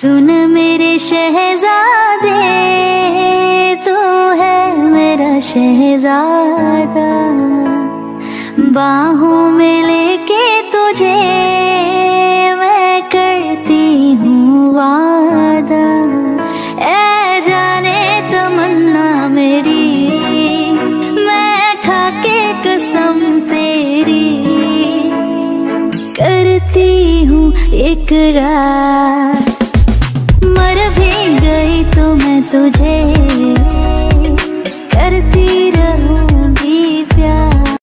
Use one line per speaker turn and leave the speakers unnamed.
सुन मेरे शहजादे, तू है मेरा शहजादा। बाहों में लेके तुझे मैं करती हूँ वादा। ए जाने तमन्ना मेरी, मैं खाके कसम तेरी। करती हूँ इकरार